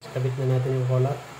Kabit na natin yung collar.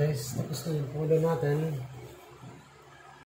guys, tapos na yung pulo natin.